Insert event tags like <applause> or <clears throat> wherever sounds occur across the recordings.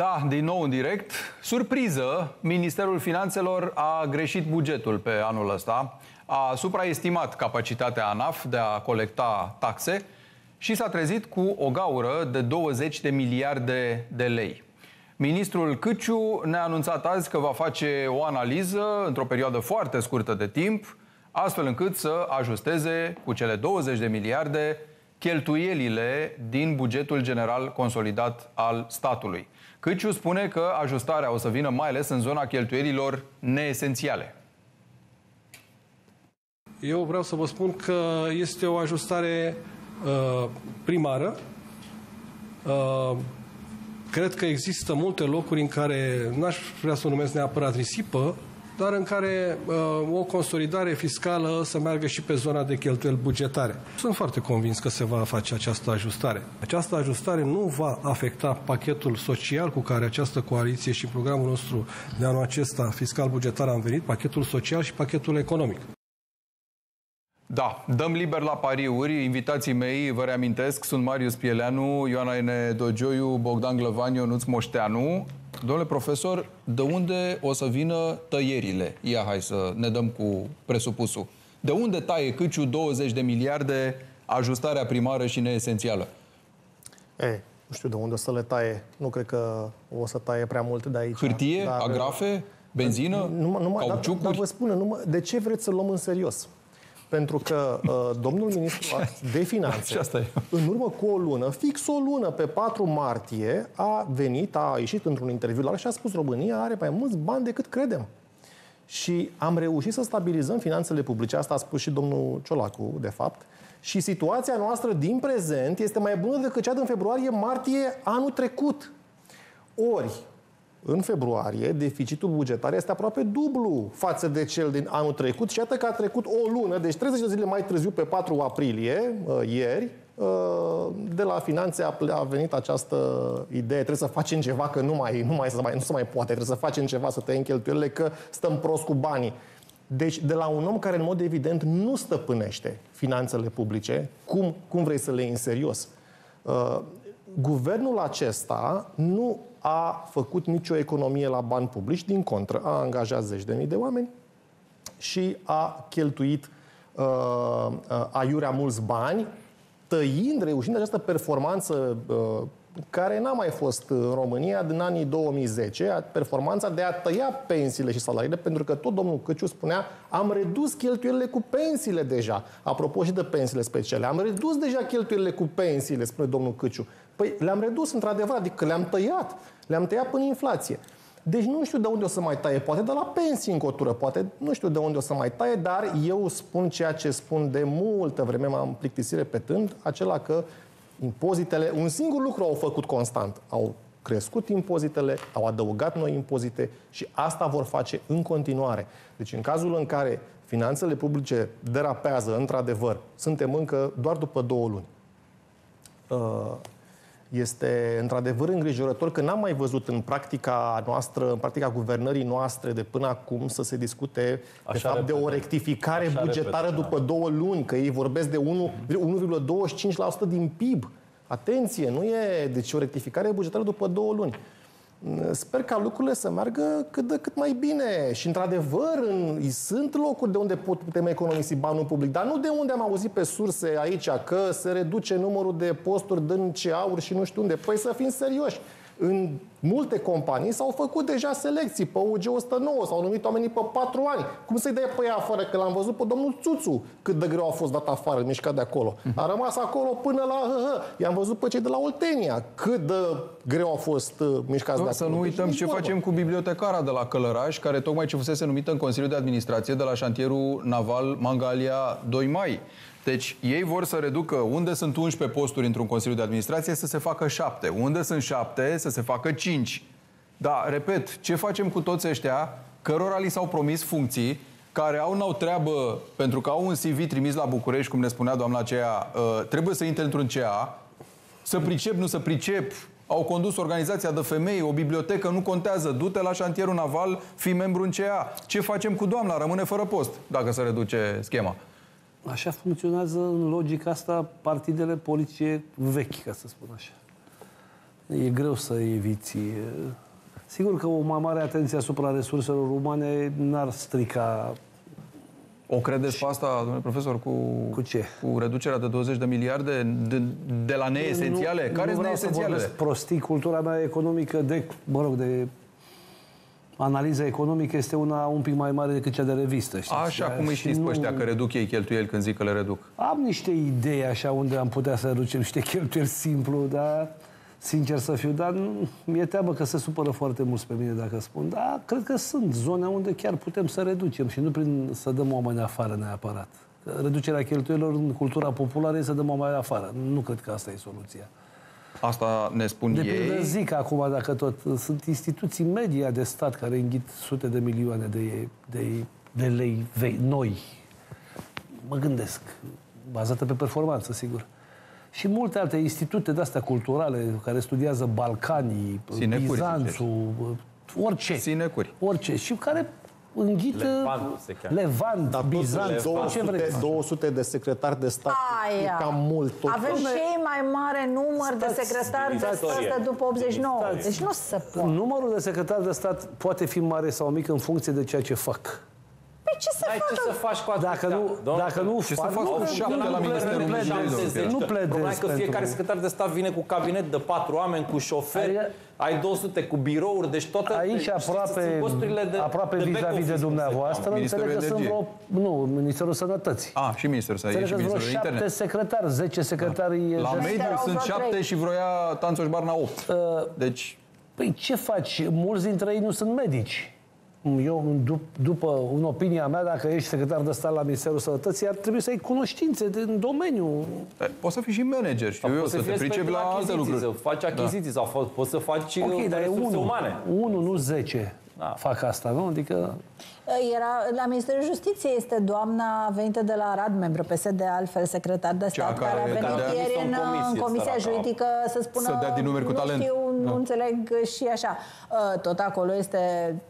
Da, din nou în direct. Surpriză, Ministerul Finanțelor a greșit bugetul pe anul ăsta, a supraestimat capacitatea ANAF de a colecta taxe și s-a trezit cu o gaură de 20 de miliarde de lei. Ministrul Câciu ne-a anunțat azi că va face o analiză într-o perioadă foarte scurtă de timp, astfel încât să ajusteze cu cele 20 de miliarde cheltuielile din bugetul general consolidat al statului. Câciu spune că ajustarea o să vină mai ales în zona cheltuielilor neesențiale. Eu vreau să vă spun că este o ajustare uh, primară. Uh, cred că există multe locuri în care, n-aș vrea să o numesc neapărat risipă, dar în care uh, o consolidare fiscală să meargă și pe zona de cheltuieli bugetare. Sunt foarte convins că se va face această ajustare. Această ajustare nu va afecta pachetul social cu care această coaliție și programul nostru de anul acesta fiscal-bugetar am venit, pachetul social și pachetul economic. Da, dăm liber la pariuri. Invitații mei, vă reamintesc, sunt Marius Pieleanu, Ioana Ene Dogioiu, Bogdan Glăvan, Ionuț Moșteanu. Domnule profesor, de unde o să vină tăierile? Ia, hai să ne dăm cu presupusul. De unde taie Câciu 20 de miliarde, ajustarea primară și neesențială? E, nu știu de unde o să le taie. Nu cred că o să taie prea mult de aici. Hârtie? Dar, agrafe? Benzină? Numai, numai, cauciucuri? Dar, dar vă spun, numai, de ce vreți să luăm în serios? Pentru că uh, domnul ministru <laughs> de finanțe, asta e. în urmă cu o lună, fix o lună, pe 4 martie, a venit, a ieșit într-un interviu la și a spus România are mai mulți bani decât credem. Și am reușit să stabilizăm finanțele publice, asta a spus și domnul Ciolacu, de fapt, și situația noastră din prezent este mai bună decât cea din februarie-martie anul trecut. Ori, în februarie, deficitul bugetar este aproape dublu față de cel din anul trecut și iată că a trecut o lună, deci 30 de zile mai târziu, pe 4 aprilie, uh, ieri, uh, de la finanțe a venit această idee, trebuie să facem ceva, că nu, mai, nu, mai, mai, nu se mai poate, trebuie să facem ceva, să tăiem cheltuielile, că stăm prost cu banii. Deci, de la un om care, în mod evident, nu stăpânește finanțele publice, cum, cum vrei să le iei în serios? Uh, guvernul acesta nu a făcut nicio economie la bani publici, din contră, a angajat zeci de mii de oameni și a cheltuit uh, uh, aiurea mulți bani, tăind, reușind această performanță uh, care n-a mai fost în România din anii 2010, performanța de a tăia pensiile și salariile, pentru că tot domnul Căciu spunea, am redus cheltuielile cu pensiile deja. Apropo și de pensiile speciale, am redus deja cheltuielile cu pensiile, spune domnul Căciu. Păi le-am redus într-adevăr, adică le-am tăiat. Le-am tăiat până inflație. Deci nu știu de unde o să mai taie, poate de la pensii în cotură, poate nu știu de unde o să mai taie, dar eu spun ceea ce spun de multă vreme, m-am plictisit repetând, acela că impozitele, un singur lucru au făcut constant, au crescut impozitele, au adăugat noi impozite și asta vor face în continuare. Deci în cazul în care finanțele publice derapează, într-adevăr, suntem încă doar după două luni. Uh, este într-adevăr îngrijorător că n-am mai văzut în practica noastră, în practica guvernării noastre de până acum să se discute Așa de fapt repede. de o rectificare Așa bugetară repede, după da. două luni, că ei vorbesc de 1,25% din PIB. Atenție, nu e deci o rectificare bugetară după două luni. Sper ca lucrurile să meargă cât de cât mai bine. Și, într-adevăr, în, sunt locuri de unde pot, putem economisi banul public, dar nu de unde am auzit pe surse aici că se reduce numărul de posturi din ce aur și nu știu unde. Păi să fim serioși. În multe companii s-au făcut deja selecții pe UG 109, s-au numit oamenii pe 4 ani. Cum să-i dai pe ea afară? Că l-am văzut pe domnul Țuțu cât de greu a fost dat afară, mișcat de acolo. A rămas acolo până la hă, I-am văzut pe cei de la Oltenia cât de greu a fost uh, mișcați de acolo. Să nu uităm deci, ce vorba. facem cu bibliotecara de la Călăraș, care tocmai ce fusese numită în Consiliul de Administrație de la șantierul naval Mangalia 2 mai. Deci ei vor să reducă unde sunt 11 posturi într-un Consiliu de Administrație să se facă 7. Unde sunt 7 să se facă 5. Da, repet, ce facem cu toți ăștia cărora li s-au promis funcții care au n-au treabă pentru că au un CV trimis la București, cum ne spunea doamna aceea, uh, trebuie să intre într-un CA, să pricep, nu să pricep, au condus organizația de femei, o bibliotecă, nu contează, du-te la șantierul naval, fii membru în CA. Ce facem cu doamna? Rămâne fără post, dacă se reduce schema. Așa funcționează în logica asta partidele politice vechi, ca să spun așa. E greu să eviți. Sigur că o mai mare atenție asupra resurselor umane n-ar strica O credeți pe asta, domnule profesor, cu, Cu ce? cu reducerea de 20 de miliarde de, de la neesențiale? Nu- Care nu sunt vreau să neesențialele? vorbesc prostii. Cultura mea economică, de, mă rog, de analiza economică este una un pic mai mare decât cea de revistă. Știți? Așa cum îi Și știți pe nu- ăștia că reduc ei cheltuieli când zic că le reduc. Am niște idei așa unde am putea să reducem niște cheltuieli simplu, dar sincer să fiu, dar nu- mi-e teamă că se supără foarte mulți pe mine dacă spun. Dar cred că sunt zone unde chiar putem să reducem și nu prin să dăm oameni afară neapărat. Că Reducerea cheltuielor în cultura populară e să dăm oameni afară. Nu cred că asta e soluția. Asta ne spun De ei. pildă zic acum, dacă tot, sunt instituții media de stat care înghit sute de milioane de, de, de lei vei, noi. Mă gândesc, bazată pe performanță, sigur. Și multe alte institute de-astea culturale care studiază Balcanii, Sinecuri, Bizanțul, orice. Sinecuri. Orice. Și care înghită Levantul se cheamă. Levant, Dar Bizanț, tot ce 200, vreți. 200 de secretari de stat Aia. e cam mult. Tot. Avem cei mai mare număr de Stați- secretari de Istorie. stat de după 89. Stați. Deci nu se poate. Numărul de secretari de stat poate fi mare sau mic în funcție de ceea ce fac. Păi ce să Ai ce facă? să faci cu atâția? Dacă nu, Domnule, dacă nu Ce să fac, faci nu, cu nu, șapte nu la pledez- Ministerul nu Muncii, pledez- domnule? Nu Problema pledez e că fiecare pentru- secretar de stat vine cu cabinet de patru oameni, cu șoferi, Adică- ai 200 cu birouri, deci toată... Aici știți, aproape, sunt costurile de, aproape de vis-a-vis back de office, cum se dumneavoastră, cheamă. înțeleg că Ministerul sunt vreo... Nu, Ministerul Sănătății. A, și Ministerul să Înțeleg și că sunt vreo Ministerul șapte Interne. secretari, 10 secretari... La de- mediu erau sunt vreo șapte trei. și vroia Tanțoș Barna 8. Deci, Păi ce faci? Mulți dintre ei nu sunt medici. Eu, dup- după în opinia mea, dacă ești secretar de stat la Ministerul Sănătății, ar trebui să ai cunoștințe din domeniu. e, poți să fii și manager, știu Sau eu, poți să te fii expert pricepi în la alte achiziții, lucruri. Să faci achiziții sau fo- poți să faci Ok, uh, dar e resurse unul. umane. Unul, nu 10 Da. fac asta, nu? Adică... Era, la Ministerul Justiției este doamna venită de la Arad, membru PSD, altfel secretar de Cea stat, care, care a venit dădea- ieri În în, comisie, în Comisia săraca. Juridică să spună Să dea din numeri cu nu talent. știu, nu Da. înțeleg și așa. Uh, Tot acolo este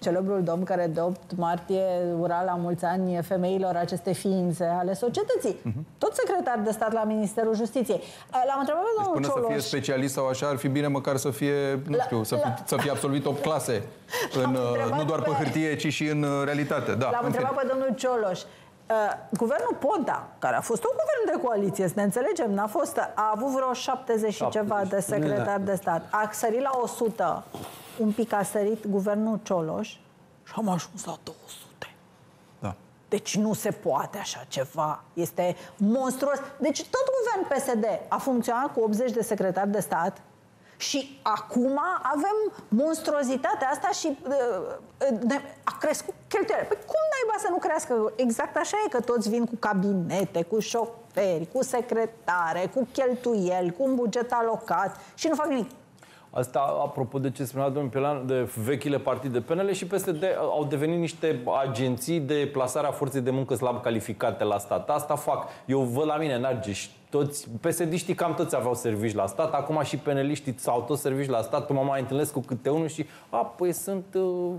celebrul domn care de 8 martie ura la mulți ani femeilor aceste ființe ale societății. Tot secretar de stat la Ministerul Justiției. Uh, L-am întrebat pe Mhm. Deci domnul până să fie Cioloș. specialist sau așa, ar fi bine măcar să fie, nu La- știu, să, fi, la- să fie absolvit 8 clase. În, uh, întrebat nu doar pe pe- hârtie, ci și în uh, realitate. Da, L-am în fine. întrebat pe domnul Cioloș. Uh, guvernul Ponta, care a fost un guvern de coaliție, să ne înțelegem, n-a fost, a avut vreo 70 și ceva de secretari de stat. A sărit la 100, un pic a sărit guvernul Cioloș și am ajuns la 200. Da. Deci nu se poate așa ceva. Este monstruos. Deci tot guvern PSD a funcționat cu 80 de secretari de stat și acum avem monstruozitatea asta și uh, ne, a crescut cheltuielile. Păi cum naiba să nu crească? Exact așa e că toți vin cu cabinete, cu șoferi, cu secretare, cu cheltuieli, cu un buget alocat și nu fac nimic. Asta, apropo de ce spunea domnul Pilan, de vechile partide PNL și PSD au devenit niște agenții de plasare a forței de muncă slab calificate la stat. Asta fac. Eu văd la mine în Argeș, toți, psd cam toți aveau servici la stat, acum și peneliștii s-au toți servici la stat, mă mai întâlnesc cu câte unul și, a, păi sunt uh,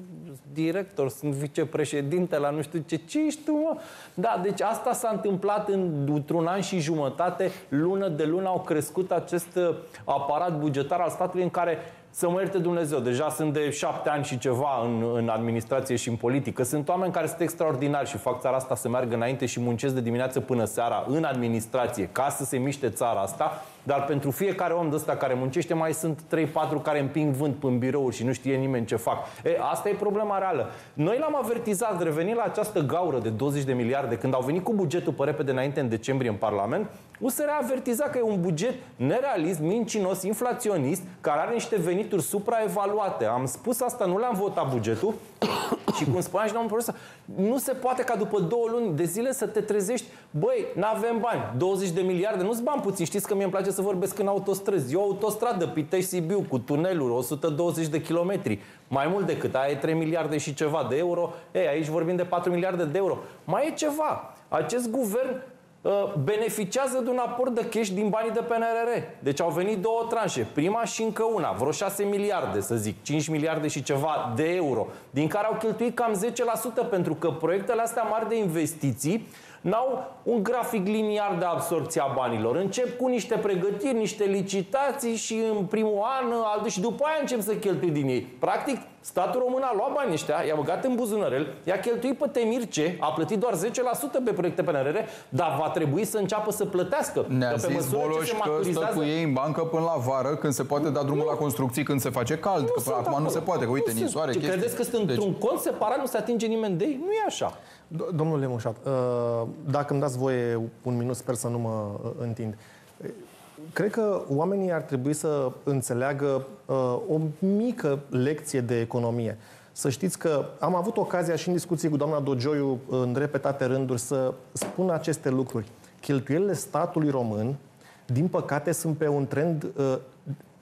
director, sunt vicepreședinte la nu știu ce, ce ești tu, mă? Da, deci asta s-a întâmplat în, într-un an și jumătate, lună de lună au crescut acest uh, aparat bugetar al statului în care să mă ierte Dumnezeu, deja sunt de șapte ani și ceva în, în administrație și în politică. Sunt oameni care sunt extraordinari și fac țara asta să meargă înainte și muncesc de dimineață până seara în administrație ca să se miște țara asta, dar pentru fiecare om de ăsta care muncește mai sunt 3-4 care împing vânt în birouri și nu știe nimeni ce fac. E, asta e problema reală. Noi l-am avertizat, revenind la această gaură de 20 de miliarde, când au venit cu bugetul pe repede înainte în decembrie în Parlament, USR a avertizat că e un buget nerealist, mincinos, inflaționist, care are niște venituri supraevaluate. Am spus asta, nu le-am votat bugetul <coughs> și cum spunea și domnul profesor, nu se poate ca după două luni de zile să te trezești, băi, n-avem bani, 20 de miliarde, nu-ți bani puțin, știți că mie îmi place să vorbesc în autostrăzi. Eu autostradă Pitești-Sibiu cu tuneluri, 120 de kilometri, mai mult decât, aia e 3 miliarde și ceva de euro, ei, aici vorbim de 4 miliarde de euro. Mai e ceva, acest guvern uh, beneficiază de un aport de cash din banii de PNRR. Deci au venit două tranșe, prima și încă una, vreo 6 miliarde, să zic, 5 miliarde și ceva de euro, din care au cheltuit cam 10% pentru că proiectele astea mari de investiții n-au un grafic liniar de absorpție a banilor. Încep cu niște pregătiri, niște licitații și în primul an, altul și după aia încep să cheltui din ei. Practic, statul român a luat banii ăștia, i-a băgat în buzunărel, i-a cheltuit pe Temirce, a plătit doar 10% pe proiecte PNRR, dar va trebui să înceapă să plătească. Ne-a Că pe zis măsură ce Boloș se că stă maturizează- cu ei în bancă până la vară, când se poate da drumul la construcții, când se face cald. că până sunt acum nu se acolo. poate, că uite, Nu sunt. ninsoare, Ce, chestii. Credeți că sunt Deci- într-un cont separat, nu se atinge nimeni de ei? Nu e așa. Do- Domnule Mușat, uh, dacă îmi dați voie un minut, sper să nu mă uh, întind. Cred că oamenii ar trebui să înțeleagă uh, o mică lecție de economie. Să știți că am avut ocazia și în discuții cu doamna Dogioiu în repetate rânduri să spun aceste lucruri. Cheltuielile statului român, din păcate, sunt pe un trend uh,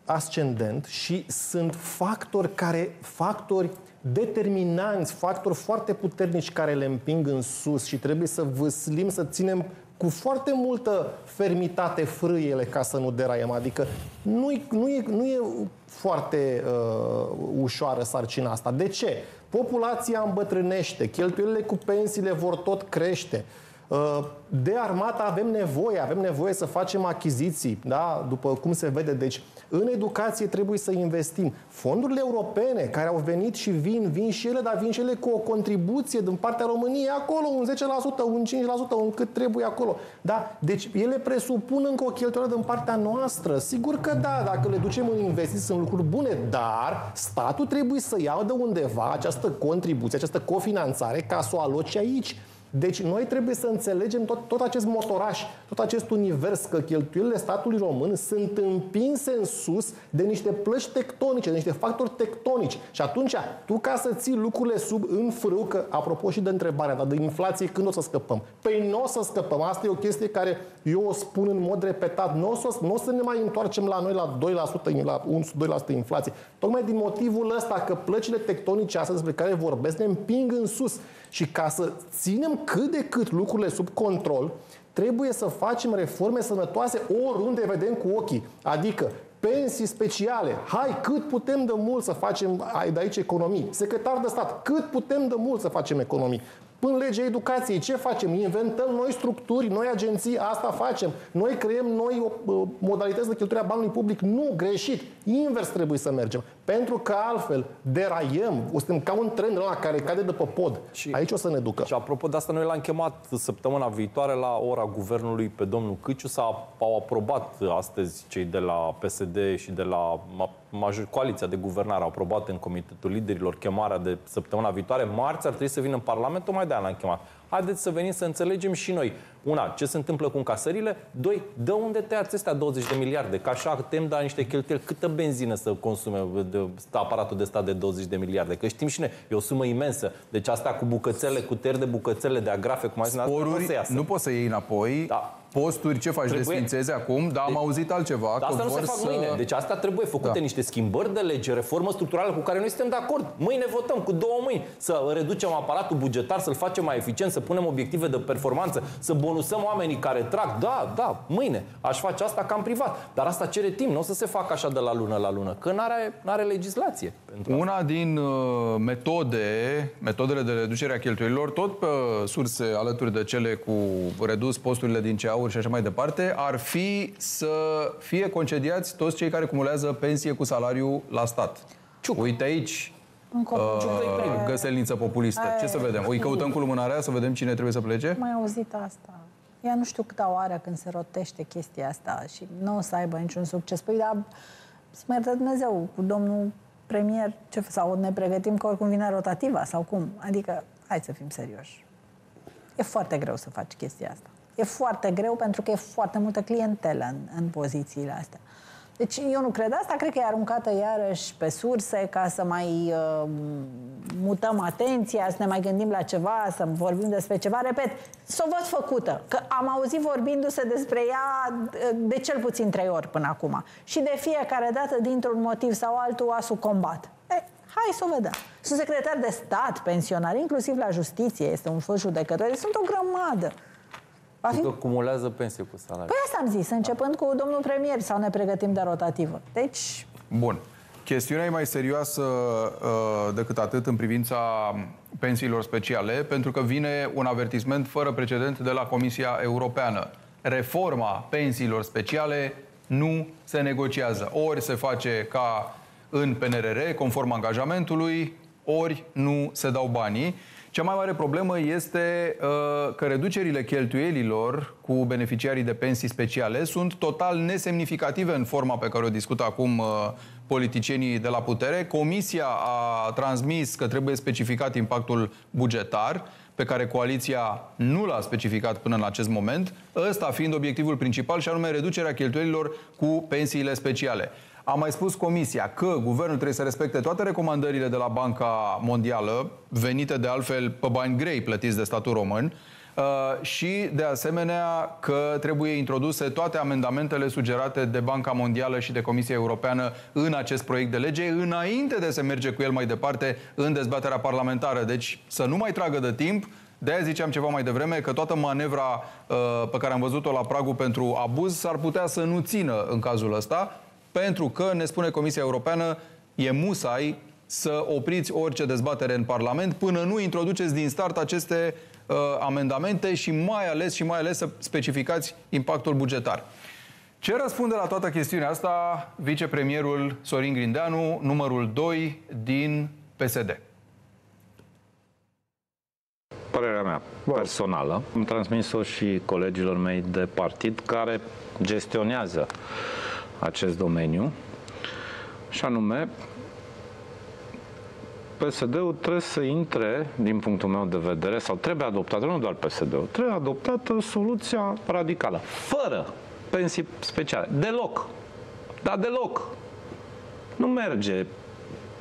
ascendent și sunt factori care, factori determinanți, factori foarte puternici care le împing în sus și trebuie să vâslim, să ținem cu foarte multă fermitate frâiele ca să nu deraiem. Adică nu e, nu e, nu e foarte uh, ușoară sarcina asta. De ce? Populația îmbătrânește, cheltuielile cu pensiile vor tot crește. Uh, De armată avem nevoie, avem nevoie să facem achiziții, da? după cum se vede. Deci, în educație trebuie să investim. Fondurile europene care au venit și vin, vin și ele, dar vin și ele cu o contribuție din partea României acolo, un 10%, un 5%, un cât trebuie acolo. Da? Deci ele presupun încă o cheltuială din partea noastră. Sigur că da, dacă le ducem în investiții sunt lucruri bune, dar statul trebuie să ia de undeva această contribuție, această cofinanțare ca să o aloce aici. Deci noi trebuie să înțelegem tot, tot acest motoraș, tot acest univers, că cheltuielile statului român sunt împinse în sus de niște plăci tectonice, de niște factori tectonici. Și atunci, tu ca să ții lucrurile sub în frâu, că apropo și de întrebarea, dar de inflație, când o să scăpăm? Păi nu o să scăpăm. Asta e o chestie care eu o spun în mod repetat. Nu o să, n-o să ne mai întoarcem la noi la 2%, la 1-2% inflație. Tocmai din motivul ăsta că plăcile tectonice astea despre care vorbesc ne împing în sus. Și ca să ținem cât de cât lucrurile sub control, trebuie să facem reforme sănătoase oriunde vedem cu ochii. Adică pensii speciale. Hai, cât putem de mult să facem ai de aici economii. Secretar de stat, cât putem de mult să facem economii. Până legea educației, ce facem? Inventăm noi structuri, noi agenții, asta facem. Noi creăm noi uh, modalități de cheltuire a banului public. Nu, greșit. Invers trebuie să mergem. Pentru că altfel deraiem. O suntem ca un tren ăla care cade de pe pod. Și- Aici o să ne ducă. Și apropo de asta, noi l-am chemat săptămâna viitoare la ora guvernului pe domnul Câciu. S-a, au aprobat astăzi cei de la PSD și de la ma- major, coaliția de guvernare, au aprobat în Comitetul Liderilor chemarea de săptămâna viitoare. Marți ar trebui să vină în Parlament, tocmai de aia l-am chemat. Haideți să venim să înțelegem și noi. Una, ce se întâmplă cu încasările? Doi, de unde tăiați astea 20 de miliarde? Că așa tem da niște cheltuieli. Câtă benzină să consume de, aparatul de stat de 20 de miliarde? Că știm și noi, e o sumă imensă. Deci asta cu bucățele, cu tăieri de bucățele, de agrafe, cum ai zis, asta nu o Sporuri, să iasă. nu poți să iei înapoi. Da. Posturi, ce faci? Trebuie. Desfințezi acum? Dar am auzit altceva. Dar că asta nu vor se fac să... mâine. Deci asta trebuie făcute Da. niște schimbări de lege, reformă structurală cu care noi suntem de acord. Mâine votăm cu două mâini. Să reducem aparatul bugetar, să-l facem mai eficient, să punem obiective de performanță, să bonusăm oamenii care trag. Da, da, mâine. Aș face asta cam privat. Dar asta cere timp. Nu o să se facă așa de la lună la lună. Că n-are, n-are legislație. Pentru asta. Una din uh, metode, metodele de reducere a cheltuielilor, tot pe surse alături de cele cu redus posturile din ceauri și așa mai departe, ar fi să fie concediați toți cei care cumulează pensie cu salariu la stat. Ciuc. Uite aici, Încă o uh, găselniță populistă. Ce să vedem? Îi căutăm cu lumânarea să vedem cine trebuie să plece? mai auzit asta. Ea nu știu câta oară când se rotește chestia asta și nu o să aibă niciun succes. Păi, dar să mă iertă Dumnezeu, cu domnul premier, ce, sau ne pregătim că oricum vine rotativa sau cum? Adică, hai să fim serioși. E foarte greu să faci chestia asta. E foarte greu pentru că e foarte multă clientelă în, în pozițiile astea. Deci eu nu cred asta, cred că e aruncată iarăși pe surse ca să mai uh, mutăm atenția, să ne mai gândim la ceva, să vorbim despre ceva. Repet, s-o văd făcută, că am auzit vorbindu-se despre ea uh, de cel puțin trei ori până acum. Și de fiecare dată, dintr-un motiv sau altul, a sucombat. E, hai să o vedem. Sunt secretar de stat, pensionar, inclusiv la justiție, este un fost judecător, sunt o grămadă. Va fi... Că cumulează pensie cu salariu. Păi asta am zis, începând cu domnul premier sau ne pregătim de rotativă. Deci, Bun. Chestiunea e mai serioasă uh, decât atât în privința pensiilor speciale, pentru că vine un avertisment fără precedent de la Comisia Europeană. Reforma pensiilor speciale nu se negociază. Ori se face ca în PNRR, conform angajamentului, ori nu se dau banii. Cea mai mare problemă este uh, că reducerile cheltuielilor cu beneficiarii de pensii speciale sunt total nesemnificative în forma pe care o discută acum uh, politicienii de la putere. Comisia a transmis că trebuie specificat impactul bugetar pe care coaliția nu l-a specificat până în acest moment, ăsta fiind obiectivul principal și anume reducerea cheltuielilor cu pensiile speciale. A mai spus Comisia că guvernul trebuie să respecte toate recomandările de la Banca Mondială, venite de altfel pe bani grei plătiți de statul român, uh, și de asemenea că trebuie introduse toate amendamentele sugerate de Banca Mondială și de Comisia Europeană în acest proiect de lege, înainte de să merge cu el mai departe în dezbaterea parlamentară. Deci să nu mai tragă de timp, de-aia ziceam ceva mai devreme că toată manevra uh, pe care am văzut-o la pragul pentru abuz s-ar putea să nu țină în cazul ăsta, pentru că, ne spune Comisia Europeană, e musai să opriți orice dezbatere în Parlament până nu introduceți din start aceste uh, amendamente și mai ales și mai ales să specificați impactul bugetar. Ce răspunde la toată chestiunea asta vicepremierul Sorin Grindeanu, numărul 2 din PSD? Părerea mea personală, am transmis-o și colegilor mei de partid care gestionează acest domeniu și anume PSD-ul trebuie să intre, din punctul meu de vedere, sau trebuie adoptată, nu doar PSD-ul, trebuie adoptată soluția radicală, fără pensii speciale, deloc, dar deloc. Nu merge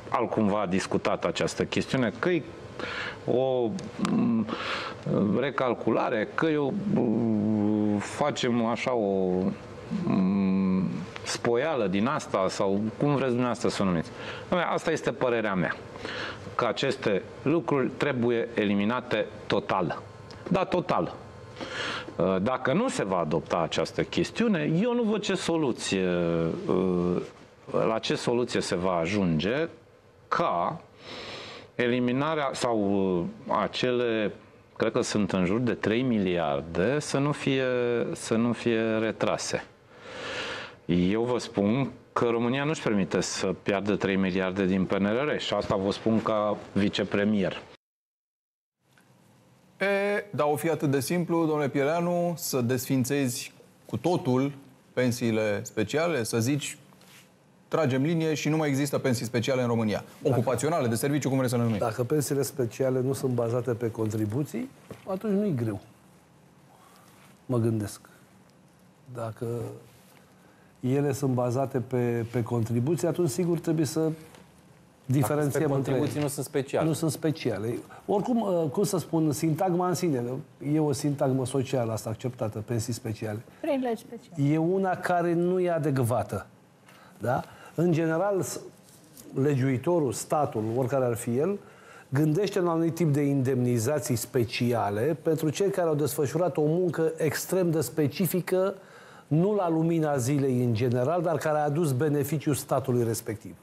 altcumva discutat această chestiune, că e o m, recalculare, că eu m, facem așa o m, spoială din asta sau cum vreți dumneavoastră să o numiți. Asta este părerea mea. Că aceste lucruri trebuie eliminate total. Da, total. Dacă nu se va adopta această chestiune, eu nu văd ce soluție, la ce soluție se va ajunge ca eliminarea sau acele, cred că sunt în jur de 3 miliarde, să nu fie, să nu fie retrase. Eu vă spun că România nu-și permite să piardă 3 miliarde din PNRR și asta vă spun ca vicepremier. E, dar o fi atât de simplu, domnule Pieleanu, să desfințezi cu totul pensiile speciale, să zici tragem linie și nu mai există pensii speciale în România. Ocupaționale, de serviciu, cum vreți să le numim. Dacă pensiile speciale nu sunt bazate pe contribuții, atunci nu-i greu. Mă gândesc. Dacă ele sunt bazate pe, pe contribuții, atunci sigur trebuie să diferențiem Dacă între contribuții nu sunt speciale. Nu sunt speciale. Oricum, uh, cum să spun, sintagma în sine, e o sintagmă socială asta acceptată, pensii speciale. prin legi speciale. E una care nu e adecvată. Da? În general, s- legiuitorul, statul, oricare ar fi el, gândește la un anumit tip de indemnizații speciale pentru cei care au desfășurat o muncă extrem de specifică, nu la lumina zilei în general, dar care a adus beneficiu statului respectiv.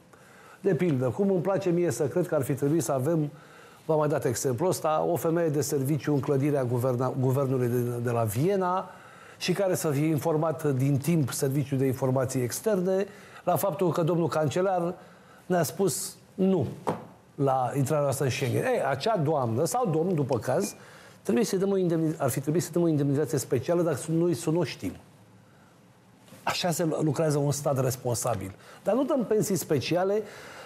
De pildă, cum îmi place mie să cred că ar fi trebuit să avem, v-am mai dat exemplu ăsta, o femeie de serviciu în clădirea guverna, guvernului de, de la Viena și care să fie informat din timp serviciul de informații externe la faptul că domnul cancelar ne-a spus nu la intrarea noastră în Schengen. Ei, acea doamnă sau domn, după caz, trebuie să dăm o indemniz- ar fi trebuit să dăm o indemnizație specială dacă noi să nu o știm. Așa se lucrează un stat responsabil. Dar nu dăm pensii speciale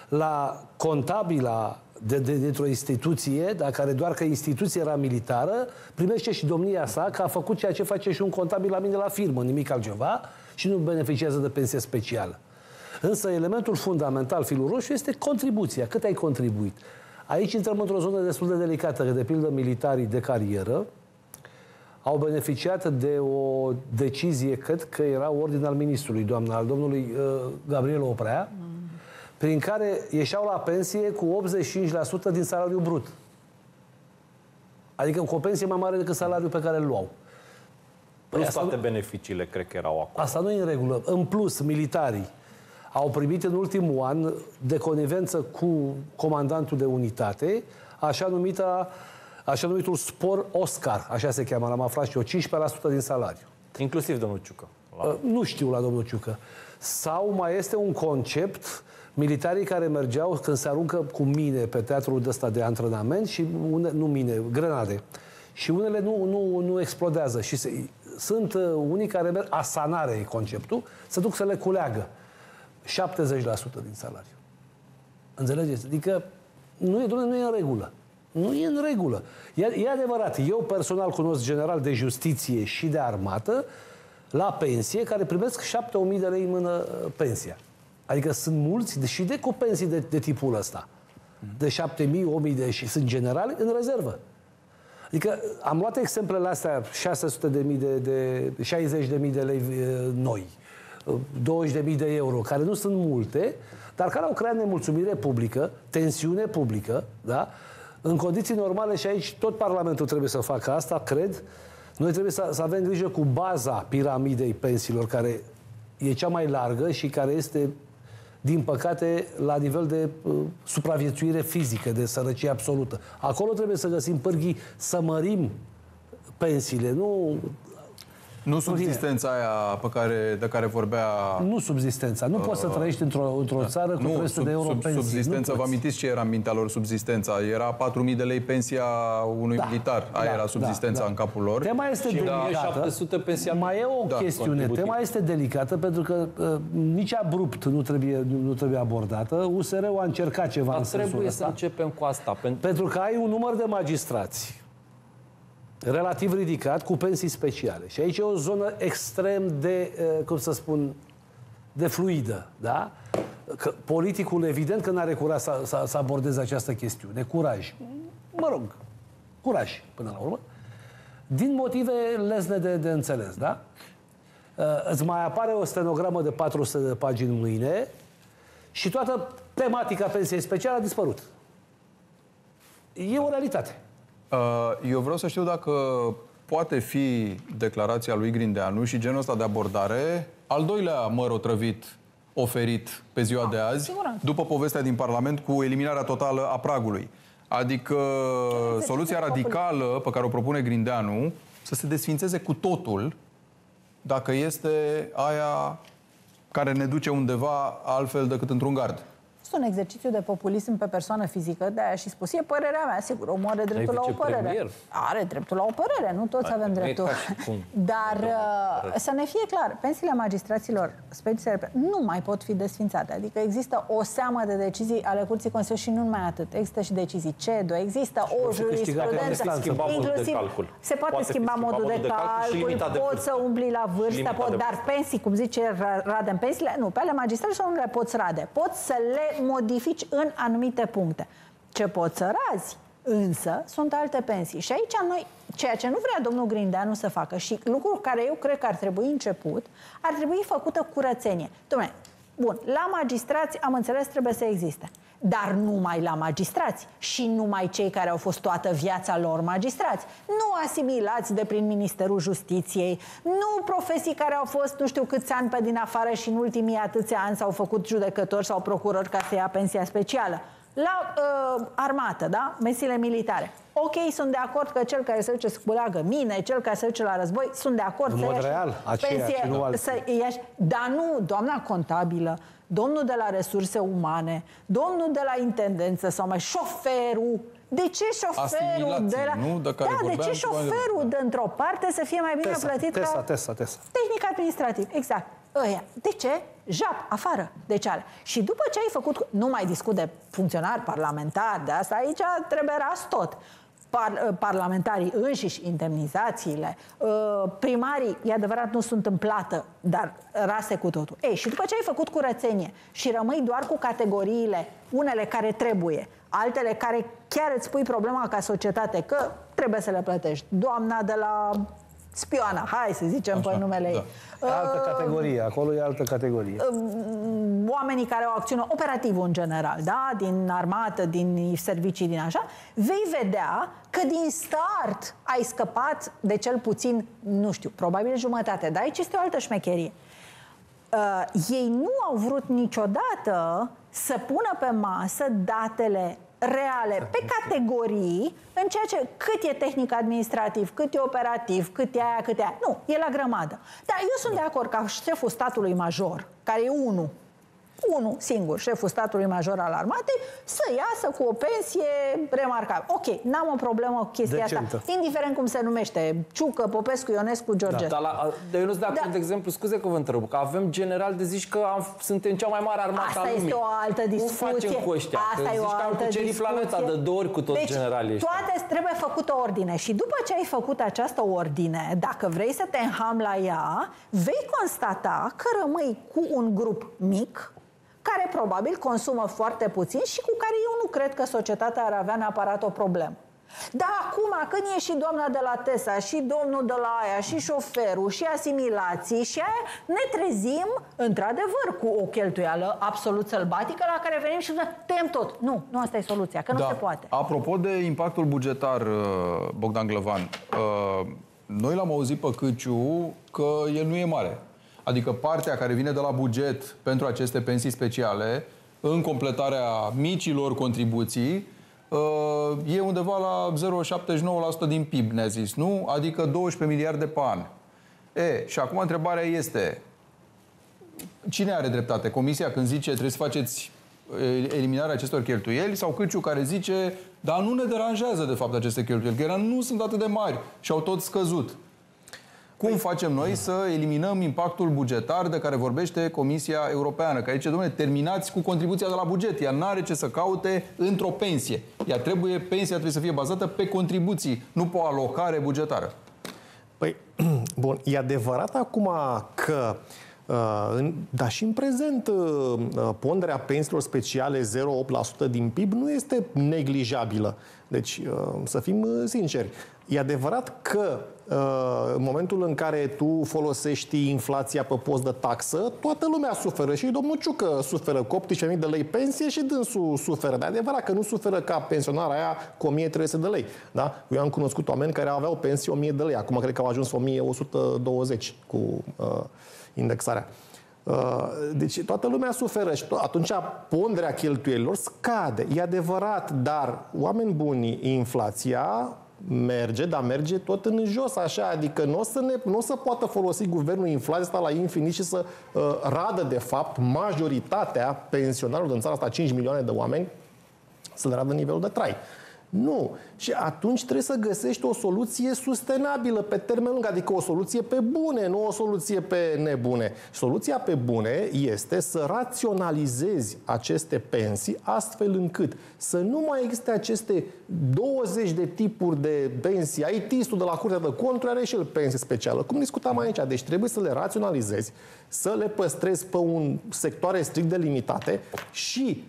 la contabila de, de, dintr-o instituție, dar care doar că instituția era militară, primește și domnia sa că a făcut ceea ce face și un contabil la mine la firmă, nimic altceva, și nu beneficiază de pensie specială. Însă elementul fundamental, filul roșu, este contribuția. Cât ai contribuit? Aici intrăm într-o zonă destul de delicată, că de pildă militarii de carieră, au beneficiat de o decizie, cred că era ordin al ministrului, doamna, al domnului uh, Gabriel Oprea, prin care ieșeau la pensie cu 85% din salariul brut. Adică cu o pensie mai mare decât salariul pe care îl luau. Plus asta toate nu- beneficiile, cred că erau acolo. Asta nu e în regulă. În plus, militarii au primit în ultimul an, de conivență cu comandantul de unitate, așa, numita, așa numitul spor Oscar, așa se cheamă, l-am aflat și eu, 15% din salariu. Inclusiv domnul Ciucă. La... Uh, Nu știu la domnul Ciucă. Sau mai este un concept, militarii care mergeau când se aruncă cu mine pe teatrul ăsta de antrenament și une, nu mine, grenade. Și unele nu, nu, nu explodează. Și se, sunt uh, unii care merg, asanare e conceptul, se duc să le culeagă. 70% din salariu. Înțelegeți? Adică nu e, domnule, nu e în regulă. Nu e în regulă. E, e adevărat, eu personal cunosc general de justiție și de armată la pensie care primesc 7.000 de lei în mână uh, pensia. Adică sunt mulți de- și de cu pensii de, de tipul ăsta. De 7.000, 8.000 de și sunt generali în rezervă. Adică am luat exemplele astea, 600 de mii de, de 60 de mii de lei uh, noi, uh, 20 de mii de euro, care nu sunt multe, dar care au creat nemulțumire publică, tensiune publică, da? În condiții normale și aici tot Parlamentul trebuie să facă asta, cred. Noi trebuie să, să avem grijă cu baza piramidei pensiilor, care e cea mai largă și care este din păcate, la nivel de uh, supraviețuire fizică, de sărăcie absolută. Acolo trebuie să găsim pârghii să mărim pensiile, nu, Nu subsistența aia pe care, de care vorbea... nu subzistența. Nu poți să trăiești într-o, într-o țară cu 300 de euro pensii. Uh, da. subsistență, Nu vă poți. amintiți ce era în mintea lor subsistența? Era 4.000 de lei pensia unui Da, militar. Aia da, era subsistența da, da. în capul lor. Tema este Și da, delicată. 700 pensia- Mai e o Da, chestiune. contributiv. Tema este delicată pentru că uh, nici abrupt nu trebuie, nu, nu trebuie abordată. USR-ul a încercat ceva Dar în sensul trebuie să ăsta. începem cu asta. Pentru... Pentru că ai un număr de magistrați relativ ridicat cu pensii speciale. Și aici e o zonă extrem de, eh, cum să spun, de fluidă, da? Că politicul, evident că n-are curaj să, să, să abordeze această chestiune. Curaj. Mă rog, curaj, până la urmă. Din motive lesne de, de înțeles, da? Uh, Îți mai apare o stenogramă de 400 de pagini mâine și toată tematica pensiei speciale a dispărut. E o realitate. Uh, Eu vreau să știu dacă poate fi declarația lui Grindeanu și genul ăsta de abordare al doilea măr otrăvit oferit pe ziua de azi, siguranță. după povestea din Parlament cu eliminarea totală a pragului. Adică soluția radicală pe care o propune Grindeanu să se desfințeze cu totul dacă este aia care ne duce undeva altfel decât într-un gard. Este un exercițiu de populism pe persoană fizică, de aia și spus, e părerea mea, sigur, omul are dreptul la o părere. vicepremier. Are dreptul la o părere, nu toți avem nu e dreptul. ca și cum. <laughs> Dar uh, să ne fie clar, pensiile magistraților speciale nu mai pot fi desfințate. Adică există o seamă de decizii ale Curții Consiliului și nu numai atât. Există și decizii CEDO, există o pot fi câștigate în jurisprudență. instanță. Schimba modul de Inclusiv calcul. se poate, Poate fi schimba schimbat modul de calcul, limita de poți vârstă. să umbli la vârstă, Limita pot, de dar pensii, cum zice Ra- Radem, pensiile, nu, pe ale magistraților nu le poți rade. Poți să le modifici în anumite puncte. Ce poți să razi, însă, sunt alte pensii. Și aici noi, ceea ce nu vrea domnul Grindeanu să facă și lucrul care eu cred că ar trebui început, ar trebui făcută curățenie. Dom'le, bun, la magistrați, am înțeles, trebuie să existe. Dar numai la magistrați și numai cei care au fost toată viața lor magistrați. Nu asimilați de prin Ministerul Justiției, nu profesii care au fost nu știu câți ani pe din afară și în ultimii atâția ani s-au făcut judecători sau procurori ca să ia pensia specială. La uh, armată, da? Mesiile militare. Ok, sunt de acord că cel care se duce să culeagă mine, cel care se duce la război, sunt de acord În să mod ia și real, aceea și nu alții. să ia și- Dar nu, doamna contabilă, domnul de la resurse umane, domnul de la intendență sau mai șoferul. De ce șoferul Asimilații, de la... nu? De care da, de vorbeam ce ceva mai devreme. șoferul dintr-o parte să fie mai bine Tesa, plătit Tesa, ca... Tesa, Tesa. Tehnic administrativ, exact. Ăia. De ce? Jap, afară de ceale. Și după ce ai făcut, nu mai discut de funcționari parlamentari, de asta aici trebuie ras tot. Par, parlamentarii înșiși, indemnizațiile, uh, primarii, e adevărat, nu sunt în plată, dar rase cu totul. Ei, și după ce ai făcut curățenie și rămâi doar cu categoriile, unele care trebuie, altele care chiar îți pui problema ca societate, că trebuie să le plătești. Doamna de la spioana, hai să zicem Așa, pe numele da. ei. Altă categorie, acolo e altă categorie. Oamenii care au acțiune operativă în general, da? din armată, din servicii, din așa, vei vedea că din start ai scăpat de cel puțin, nu știu, probabil jumătate, dar aici este o altă șmecherie. Uh, ei nu au vrut niciodată să pună pe masă datele reale pe categorii în ceea ce cât e tehnic administrativ, cât e operativ, cât e aia, cât e aia. Nu, e la grămadă. Dar eu sunt de acord ca șeful statului major, care e unul unul singur, șeful statului major al armatei, să iasă cu o pensie remarcabilă. Ok, n-am o problemă cu chestia Decentă. asta. Indiferent cum se numește, Ciucă, Popescu, Ionescu, George. Da, dar la, de eu nu da. de exemplu, scuze că vă întreb, că avem general de zici că am, suntem cea mai mare armată Asta a lumii. este o altă discuție. Cum facem cu ăștia? Asta că e o altă discuție. planeta de două ori cu toți deci, generalii ăștia. toate trebuie făcută ordine. Și după ce ai făcut această ordine, dacă vrei să te înham la ea, vei constata că rămâi cu un grup mic, care probabil consumă foarte puțin și cu care eu nu cred că societatea ar avea neapărat o problemă. Dar acum, când e și doamna de la TESA, și domnul de la aia, și șoferul, și asimilații, și aia, ne trezim, într-adevăr, cu o cheltuială absolut sălbatică la care venim și tem tot. Nu, nu asta e soluția, că da. nu se poate. Apropo de impactul bugetar, uh, Bogdan Glăvan, uh, noi l-am auzit pe Câciu că el nu e mare. Adică partea care vine de la buget pentru aceste pensii speciale, în completarea micilor contribuții, uh, e undeva la 0,79% din PIB, ne-a zis, nu? Adică 12 miliarde pe an. E, și acum întrebarea este, cine are dreptate? Comisia când zice trebuie să faceți eliminarea acestor cheltuieli sau Câciu care zice dar nu ne deranjează de fapt aceste cheltuieli, că ele nu sunt atât de mari și au tot scăzut. Cum păi- facem noi să eliminăm impactul bugetar de care vorbește Comisia Europeană? Care zice, domnule, terminați cu contribuția de la buget. Ea nu are ce să caute într-o pensie. Ea trebuie, pensia trebuie să fie bazată pe contribuții, nu pe o alocare bugetară. Păi, <clears throat> bun, e adevărat acum că Uh, dar și în prezent, uh, uh, ponderea pensiilor speciale 0,8% din PIB nu este neglijabilă. Deci, să fim sinceri, e adevărat că în momentul în care tu folosești inflația pe post de taxă, toată lumea suferă. Și domnul Ciucă suferă cu 18.000 de lei pensie și dânsul suferă. De adevărat că nu suferă ca pensionarea aia cu 1300 de lei. Da? Eu am cunoscut oameni care aveau pensie 1000 de lei. Acum cred că au ajuns 1120 cu uh, indexarea. Uh, deci toată lumea suferă și atunci ponderea cheltuielilor scade. E adevărat, dar oameni buni, inflația merge, dar merge tot în jos, așa, adică nu o să, ne, nu o să poată folosi guvernul inflația asta la infinit și să uh, radă, de fapt, majoritatea pensionarilor din țara asta, 5 milioane de oameni, să le radă nivelul de trai. Nu. Și atunci trebuie să găsești o soluție sustenabilă pe termen lung, adică o soluție pe bune, nu o soluție pe nebune. Soluția pe bune este să raționalizezi aceste pensii astfel încât să nu mai existe aceste 20 de tipuri de pensii. IT-istul de la Curtea de Conturi are și el pensie specială. Cum discutam aici, deci trebuie să le raționalizezi, să le păstrezi pe un sectoare strict delimitate și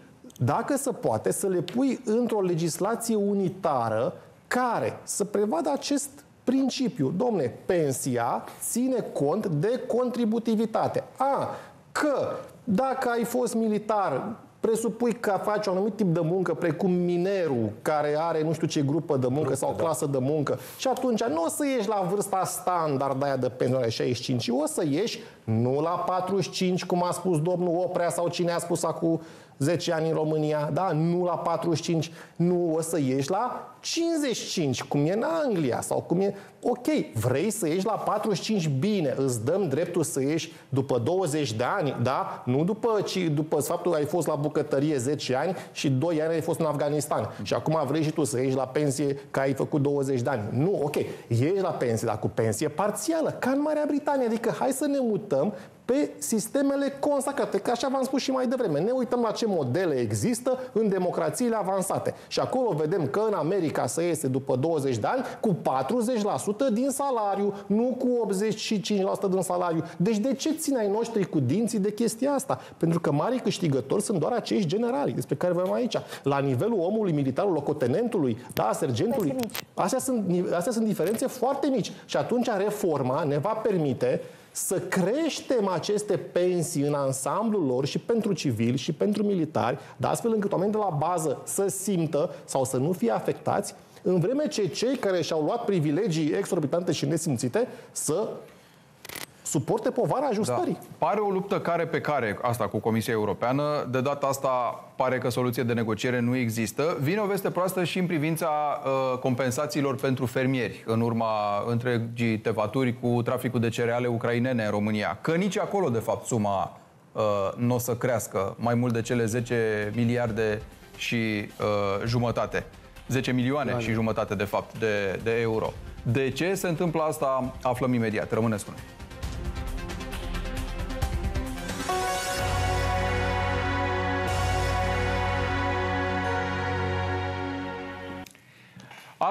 dacă se poate, să le pui într-o legislație unitară care să prevadă acest principiu. Domne, pensia ține cont de contributivitate. A, că dacă ai fost militar, presupui că faci un anumit tip de muncă, precum minerul, care are nu știu ce grupă de muncă grupă, sau da. clasă de muncă, și atunci nu o să ieși la vârsta standard aia de pensionare 65, ci o să ieși nu la 45, cum a spus domnul Oprea sau cine a spus acum 10 ani în România, da, nu la 45, nu o să ieși la 55, cum e în Anglia sau cum e... Ok, vrei să ieși la 45, bine, îți dăm dreptul să ieși după 20 de ani, da? Nu după, ci după faptul că ai fost la bucătărie 10 ani și 2 ani ai fost în Afganistan. Și acum vrei și tu să ieși la pensie că ai făcut 20 de ani. Nu, ok, ieși la pensie, dar cu pensie parțială, ca în Marea Britanie. Adică hai să ne mutăm pe sistemele consacrate. Că așa v-am spus și mai devreme. Ne uităm la ce modele există în democrațiile avansate. Și acolo vedem că în America se iese după 20 de ani cu 40% din salariu, nu cu 85% din salariu. Deci de ce țin ai noștri cu dinții de chestia asta? Pentru că mari câștigători sunt doar acești generali despre care vorbim aici. La nivelul omului militar, locotenentului, da, sergentului. Astea sunt, astea sunt diferențe foarte mici. Și atunci reforma ne va permite să creștem aceste pensii în ansamblul lor și pentru civili și pentru militari, dar astfel încât oamenii de la bază să simtă sau să nu fie afectați, în vreme ce cei care și-au luat privilegii exorbitante și nesimțite să suporte povara ajustării. Da. Pare o luptă care pe care, asta cu Comisia Europeană. De data asta pare că soluție de negociere nu există. Vine o veste proastă și în privința uh, compensațiilor pentru fermieri în urma întregii tevaturi cu traficul de cereale ucrainene în România. Că nici acolo, de fapt, suma uh, nu o să crească mai mult de cele 10 miliarde și uh, jumătate. 10 milioane și jumătate, de fapt, de, de euro. De ce se întâmplă asta, aflăm imediat. Rămâneți cu noi.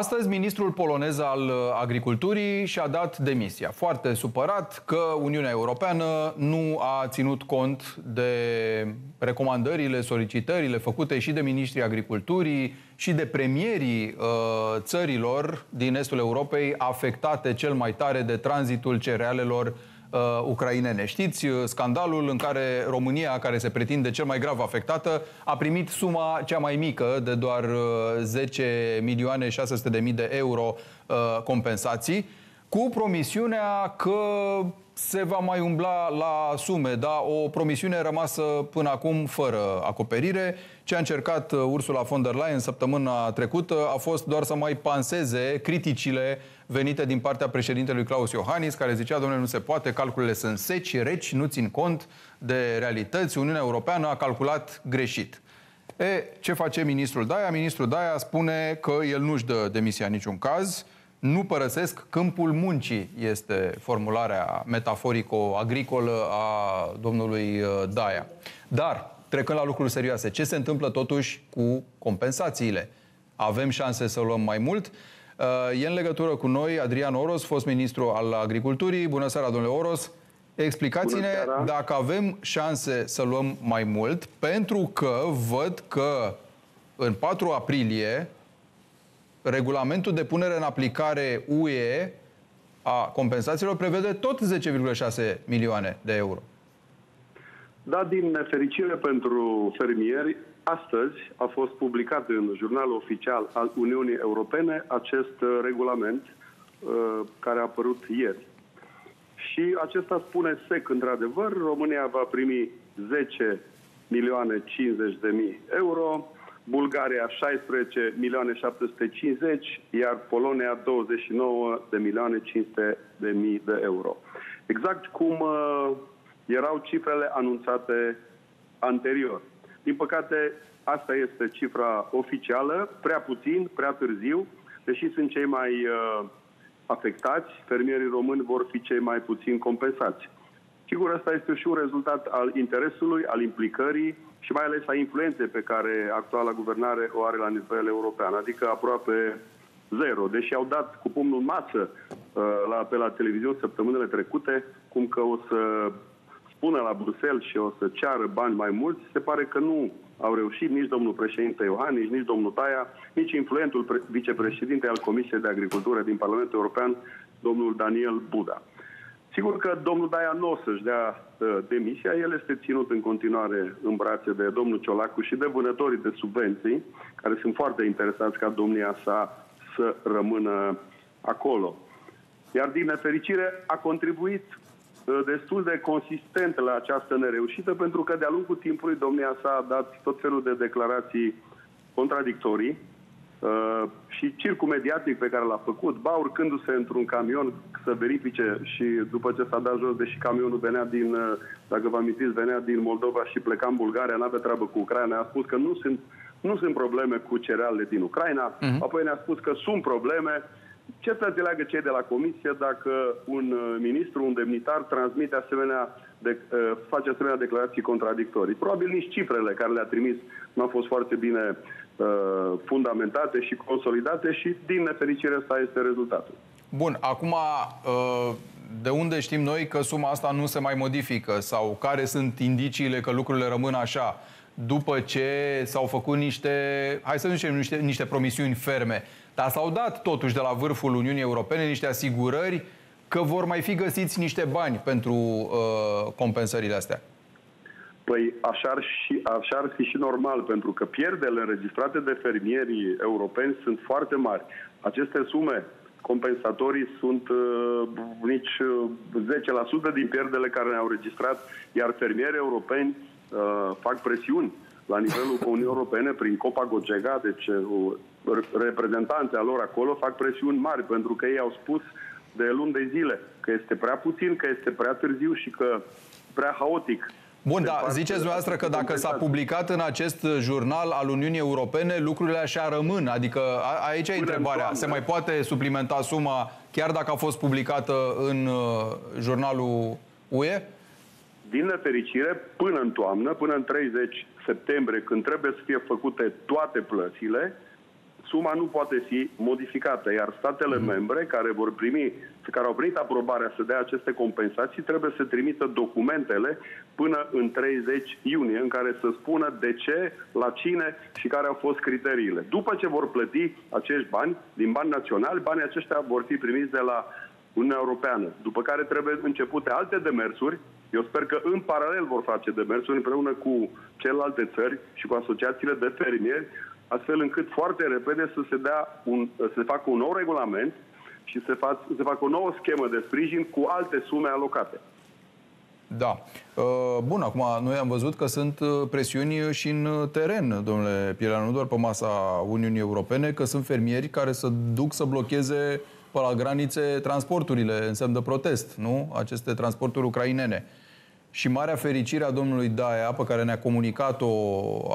Astăzi, ministrul polonez al uh, agriculturii și-a dat demisia. Foarte supărat că Uniunea Europeană nu a ținut cont de recomandările, solicitările făcute și de ministrii agriculturii și de premierii uh, țărilor din estul Europei afectate cel mai tare de tranzitul cerealelor uh, ucrainene. Știți uh, scandalul în care România, care se pretinde cel mai grav afectată, a primit suma cea mai mică de doar uh, 10 milioane 600 de mii de euro uh, compensații, cu promisiunea că se va mai umbla la sume, da? O promisiune rămasă până acum fără acoperire. Ce a încercat uh, Ursula von der Leyen săptămâna trecută a fost doar să mai panseze criticile venite din partea președintelui Claus Iohannis, care zicea, domnule, nu se poate, calculele sunt seci, reci, nu țin cont de realități, Uniunea Europeană a calculat greșit. E, ce face ministrul Daia? Ministrul Daia spune că el nu-și dă demisia în niciun caz, nu părăsesc câmpul muncii, este formularea metaforico-agricolă a domnului uh, Daia. Dar, trecând la lucruri serioase, ce se întâmplă totuși cu compensațiile? Avem șanse să luăm mai mult? Uh, e în legătură cu noi Adrian Oros, fost ministru al agriculturii. Bună seara, domnule Oros! Explicați-ne dacă avem șanse să luăm mai mult, pentru că văd că în 4 aprilie regulamentul de punere în aplicare UE a compensațiilor prevede tot 10,6 milioane de euro. Da, din nefericire pentru fermieri, astăzi a fost publicat în jurnalul oficial al Uniunii Europene acest uh, regulament uh, care a apărut ieri. Și acesta spune sec, într-adevăr, România va primi 10 milioane 50 de mii euro, Bulgaria 16 milioane 750, iar Polonia 29 de milioane 500 de mii de euro. Exact cum uh, erau cifrele anunțate anterior. Din păcate, asta este cifra oficială, prea puțin, prea târziu, deși sunt cei mai uh, afectați, fermierii români vor fi cei mai puțin compensați. Sigur, asta este și un rezultat al interesului, al implicării și mai ales a influenței pe care actuala guvernare o are la nivel european, adică aproape zero. Deși au dat cu pumnul în masă uh, la, pe la televiziune săptămânile trecute, cum că o să spună la Bruxelles și o să ceară bani mai mulți, se pare că nu au reușit nici domnul președinte Iohannis, nici domnul Taia, nici influentul vicepreședinte al Comisiei de Agricultură din Parlamentul European, domnul Daniel Buda. Sigur că domnul Daia nu o să-și dea uh, demisia, el este ținut în continuare în brațe de domnul Ciolacu și de vânătorii de subvenții, care sunt foarte interesați ca domnia sa să rămână acolo. Iar din nefericire a contribuit uh, destul de consistent la această nereușită, pentru că de-a lungul timpului domnia sa a dat tot felul de declarații contradictorii, Uh, și circul mediatic pe care l-a făcut, ba urcându-se într-un camion să verifice și după ce s-a dat jos, deși camionul venea din, uh, dacă vă amintiți, venea din Moldova și pleca în Bulgaria, n-avea treabă cu Ucraina, a spus că nu sunt, nu sunt probleme cu cerealele din Ucraina, uh-huh. apoi ne-a spus că sunt probleme Ce să înțeleagă cei de la comisie dacă un uh, ministru, un demnitar, transmite asemenea, de, uh, face asemenea declarații contradictorii? Probabil nici cifrele care le-a trimis nu au fost foarte bine uh, fundamentate și consolidate și, din nefericire, asta este rezultatul. Bun, acum uh, de unde știm noi că suma asta nu se mai modifică sau care sunt indiciile că lucrurile rămân așa? După ce s-au făcut niște, hai să zicem, niște, niște promisiuni ferme, dar s-au dat totuși de la vârful Uniunii Europene niște asigurări că vor mai fi găsiți niște bani pentru uh, compensările astea. Păi așa ar, și, așa ar fi și normal, pentru că pierderile înregistrate de fermierii europeni sunt foarte mari. Aceste sume compensatorii sunt uh, nici uh, 10% din pierderile care ne-au registrat, iar fermierii europeni uh, fac presiuni la nivelul <laughs> Uniunii Europene prin Copa Gogega, deci uh, reprezentanții lor acolo fac presiuni mari pentru că ei au spus de luni de zile că este prea puțin, că este prea târziu și că prea haotic Bun, dar ziceți dumneavoastră că dacă s-a publicat în acest jurnal al Uniunii Europene, lucrurile așa rămân. Adică a, aici e întrebarea. Se mai poate suplimenta suma chiar dacă a fost publicată în uh, jurnalul UE? Din nefericire, până în toamnă, până în 30 septembrie, când trebuie să fie făcute toate plățile, suma nu poate fi modificată, iar statele mm. membre care vor primi, care au primit aprobarea să dea aceste compensații, trebuie să trimită documentele până în 30 iunie, în care să spună de ce, la cine și care au fost criteriile. După ce vor plăti acești bani, din bani naționali, banii aceștia vor fi primiți de la Uniunea Europeană, după care trebuie începute alte demersuri. Eu sper că în paralel vor face demersuri împreună cu celelalte țări și cu asociațiile de fermieri, astfel încât foarte repede să se, dea un, să se facă un nou regulament și să se, fac, să se facă o nouă schemă de sprijin cu alte sume alocate. Da. Uh, bun, acum noi am văzut că sunt uh, presiuni și în teren, domnule Pieleanu, nu doar pe masa Uniunii Europene, că sunt fermieri care să duc să blocheze pe la granițe transporturile în semn de protest, nu? Aceste transporturi ucrainene. Și marea fericire a domnului Daia, pe care ne-a comunicat-o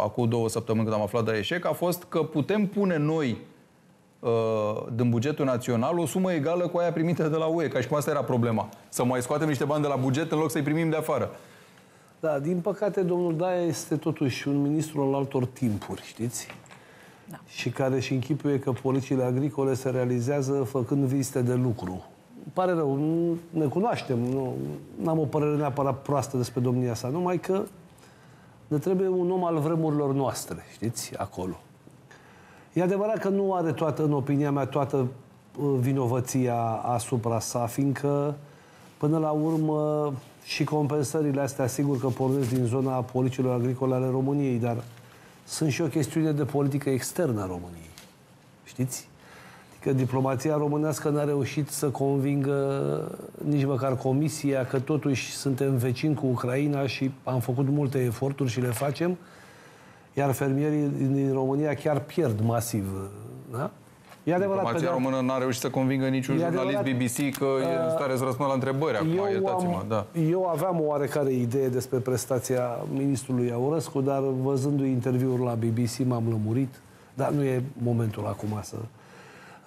acum două săptămâni când am aflat de eșec, a fost că putem pune noi uh, din bugetul național o sumă egală cu aia primită de la UE, ca și cum asta era problema. Să mai scoatem niște bani de la buget în loc să-i primim de afară. Da, din păcate, domnul Daia este totuși un ministru al altor timpuri, știți? Da. Și care și închipuie că politicile agricole se realizează făcând vizite de lucru pare rău, nu ne cunoaștem, nu am o părere neapărat proastă despre domnia sa, numai că ne trebuie un om al vremurilor noastre, știți, acolo. E adevărat că nu are toată, în opinia mea, toată uh, vinovăția asupra sa, fiindcă, până la urmă, și compensările astea, sigur că pornesc din zona politicilor agricole ale României, dar sunt și o chestiune de politică externă a României. Știți? Că diplomația românească n-a reușit să convingă nici măcar Comisia că totuși suntem vecini cu Ucraina și am făcut multe eforturi și le facem, iar fermierii din România chiar pierd masiv. Da? E adevărat Diplomația română n-a reușit să convingă niciun jurnalist BBC că uh, e în stare să răspundă la întrebări. Acum, iertați-mă. Da. Eu aveam o oarecare idee despre prestația ministrului Aurescu, dar văzându-i interviuri la BBC m-am lămurit. Dar nu e momentul acum să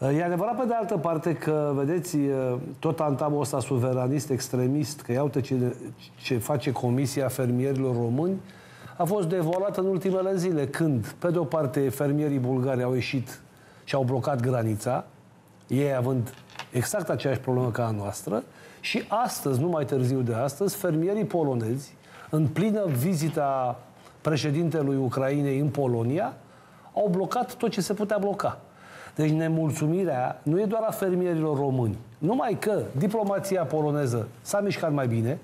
E adevărat, pe de altă parte, că, vedeți, tot antamul ăsta suveranist, extremist, că iau ce, ce face Comisia Fermierilor Români, a fost devolat în ultimele zile, când, pe de o parte, fermierii bulgari au ieșit și au blocat granița, ei având exact aceeași problemă ca a noastră, și astăzi, nu mai târziu de astăzi, fermierii polonezi, în plină vizita președintelui Ucrainei în Polonia, au blocat tot ce se putea bloca. Deci nemulțumirea nu e doar a fermierilor români. Numai că diplomația poloneză s-a mișcat mai bine,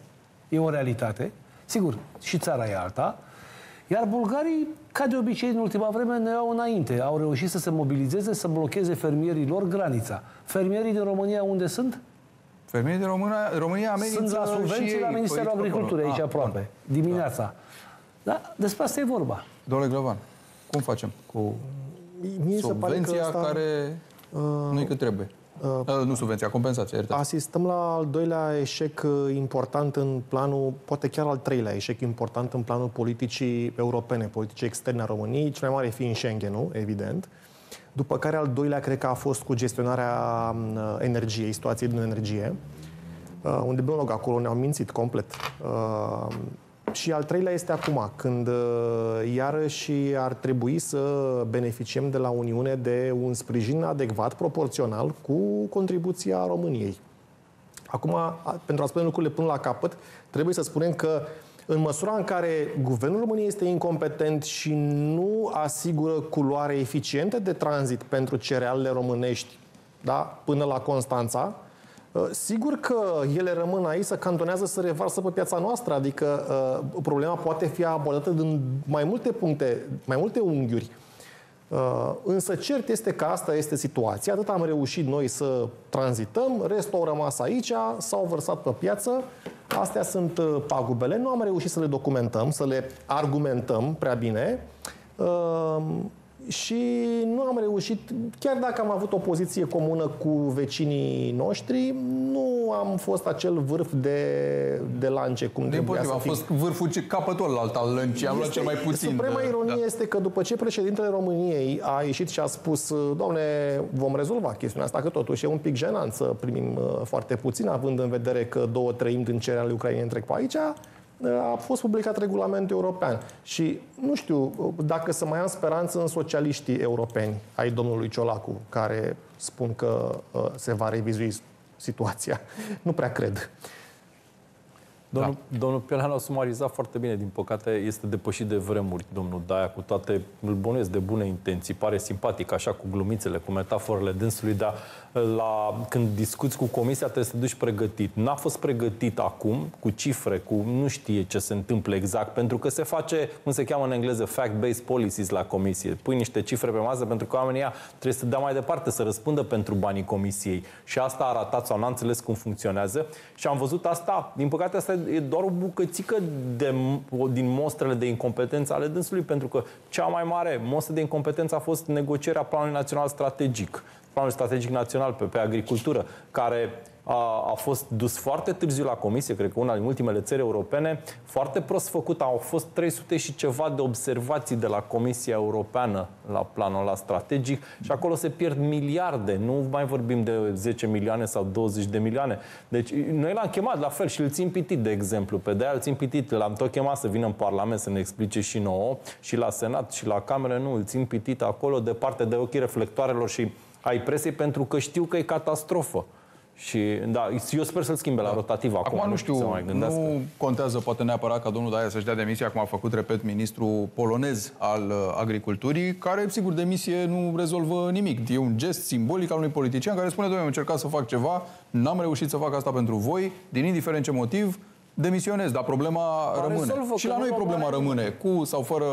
e o realitate, sigur, și țara e alta, iar bulgarii, ca de obicei, în ultima vreme, ne au înainte. Au reușit să se mobilizeze, să blocheze fermierii lor granița. Fermierii din România unde sunt? Fermierii din România, România amenință Sunt la subvenții la Ministerul Agriculturii, aici ah, aproape, bun. dimineața. Da. da, despre asta e vorba. Domnule Glovan, cum facem cu Mie subvenția se pare că asta, care uh, nu e cât trebuie. Uh, uh, nu subvenția, compensația, iertați. Asistăm la al doilea eșec uh, important în planul, poate chiar al treilea eșec important în planul politicii europene, politicii externe a României, cel mai mare fiind Schengen-ul, evident. După care al doilea cred că a fost cu gestionarea uh, energiei, situației din energie, uh, unde, mă rog, acolo ne-au mințit complet. Uh, și al treilea este acum, când uh, iarăși ar trebui să beneficiem de la Uniune de un sprijin adecvat, proporțional, cu contribuția României. Acum, a- pentru a spune lucrurile până la capăt, trebuie să spunem că în măsura în care guvernul României este incompetent și nu asigură culoare eficientă de tranzit pentru cerealele românești da, până la Constanța, Uh, Sigur că ele rămân aici, să cantonează, să revarsă pe piața noastră, adică uh, problema poate fi abordată din mai multe puncte, mai multe unghiuri. Uh, însă cert este că asta este situația. Atât am reușit noi să tranzităm, restul au rămas aici, s-au vărsat pe piață. Astea sunt uh, pagubele. Nu am reușit să le documentăm, să le argumentăm prea bine. Uh, și nu am reușit, chiar dacă am avut o poziție comună cu vecinii noștri, nu am fost acel vârf de, de lance, cum Din trebuia potrivă, să a fim. fost vârful ce- capătul alt al lăncii, am luat cel mai puțin. Suprema de- ironie da. este că după ce președintele României a ieșit și a spus doamne, vom rezolva chestiunea asta, că totuși e un pic jenant să primim uh, foarte puțin, având în vedere că două treimi din cererile ucrainene trec pe aici, uh, a fost publicat regulamentul european. Și nu știu uh, dacă să mai am speranță în socialiștii europeni ai domnului Ciolacu, care spun că uh, se va revizui situația. <laughs> Nu prea cred. Domnul, da. domnul Pieleanu a sumarizat foarte bine. Din păcate, este depășit de vremuri, domnul Daia, cu toate, îl bănuiesc de bune intenții, pare simpatic, așa, cu glumițele, cu metaforele dânsului, dar la, când discuți cu comisia, trebuie să te duci pregătit. N-a fost pregătit acum, cu cifre, cu nu știe ce se întâmplă exact, pentru că se face, cum se cheamă în engleză, fact-based policies la comisie. Pui niște cifre pe masă pentru că oamenii ăia trebuie să dea mai departe, să răspundă pentru banii comisiei. Și asta a ratat sau n-a înțeles cum funcționează. Și am văzut asta, din păcate, asta e doar o bucățică de, din mostrele de incompetență ale dânsului, pentru că cea mai mare mostră de incompetență a fost negocierea Planului Național Strategic. Planul Strategic Național pe, pe agricultură, care a, a fost dus foarte târziu la comisie, cred că una din ultimele țări europene, foarte prost făcut. Au fost 300 și ceva de observații de la Comisia Europeană la planul ăla strategic și acolo se pierd miliarde. Nu mai vorbim de 10 milioane sau 20 de milioane. Deci noi l-am chemat la fel și îl țin pitit, de exemplu. Pe de-aia îl țin pitit. L-am tot chemat să vină în Parlament să ne explice și nouă, și la Senat, și la Cameră. Nu, îl țin pitit acolo, departe de ochii reflectoarelor și ai presei, pentru că știu că e catastrofă. Și da, eu sper să-l schimbe la rotativ acum. Acum nu știu, să mai gândească. nu contează poate neapărat ca domnul Daia să-și dea demisia, cum a făcut, repet, ministrul polonez al uh, agriculturii, care, sigur, demisie nu rezolvă nimic. E un gest simbolic al unui politician care spune, domnule, am încercat să fac ceva, n-am reușit să fac asta pentru voi, din indiferent ce motiv, demisionez, dar problema Dar rămâne. rezolvă, Și că la nu noi va problema mai- rămâne, cu sau fără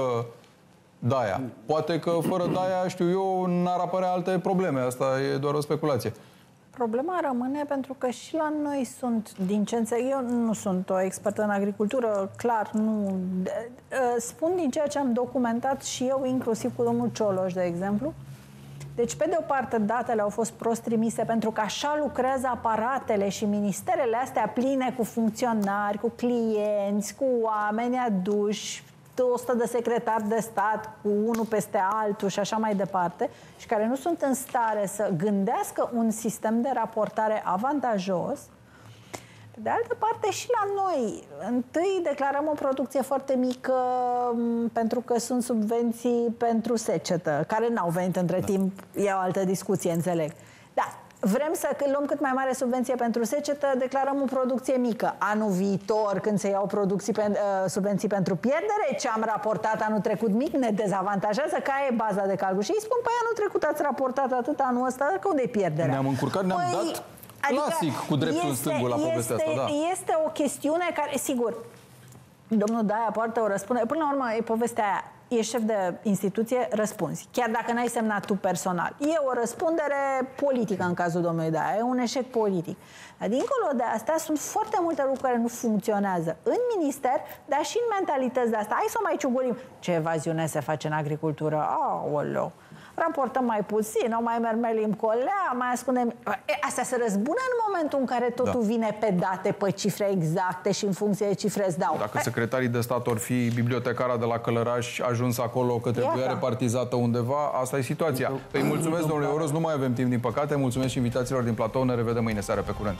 Daia. Poate că fără Daia, știu eu, n-ar apărea alte probleme. Asta e doar o speculație. Problema rămâne pentru că și la noi sunt, din ce înțeleg, eu nu sunt o expertă în agricultură, clar, nu. de- ă, Spun din ceea ce am documentat și eu, inclusiv cu domnul Cioloș, de exemplu. Deci, pe de o parte, datele au fost prost trimise pentru că așa lucrează aparatele și ministerele astea pline cu funcționari, cu clienți, cu oameni aduși, 100 de secretari de stat cu unul peste altul și așa mai departe, și care nu sunt în stare să gândească un sistem de raportare avantajos, pe de altă parte, și la noi, întâi declarăm o producție foarte mică m, pentru că sunt subvenții pentru secetă, care n-au venit între da. timp, e o altă discuție, înțeleg. Da, vrem să că luăm cât mai mare subvenție pentru secetă, declarăm o producție mică. Anul viitor, când se iau producții pe, uh, subvenții pentru pierdere, ce am raportat anul trecut mic ne dezavantajează, care e baza de calcul. Și îi spun, păi anul trecut ați raportat atât anul ăsta, că unde e pierderea? Ne-am încurcat, ne-am dat clasic cu dreptul în stângul la povestea este, asta, da. Este o chestiune care, sigur, domnul Daia poartă o răspundere. Până la urmă, e povestea aia. Ești șef de instituție, răspunzi. Chiar dacă n-ai semnat tu personal. E o răspundere politică în cazul domnului Daia. E un eșec politic. Dar dincolo de asta, sunt foarte multe lucruri care nu funcționează în minister, dar și în mentalități de asta. Hai să o mai ciugurim. Ce evaziune se face în agricultură? Aoleu! Raportăm mai puțin, o mai mermelim colea, mai ascundem... E, astea se răzbună în momentul în care totul Da. vine pe date, pe cifre exacte și în funcție de cifre îți dau. Dacă secretarii de stat or fi bibliotecara de la Călăraș ajuns acolo că trebuia Iată. repartizată undeva, asta e situația. Îi mulțumesc, domnule Oros, nu mai avem timp, din păcate. Mulțumesc și invitațiilor din platou. Ne revedem mâine seară pe curând.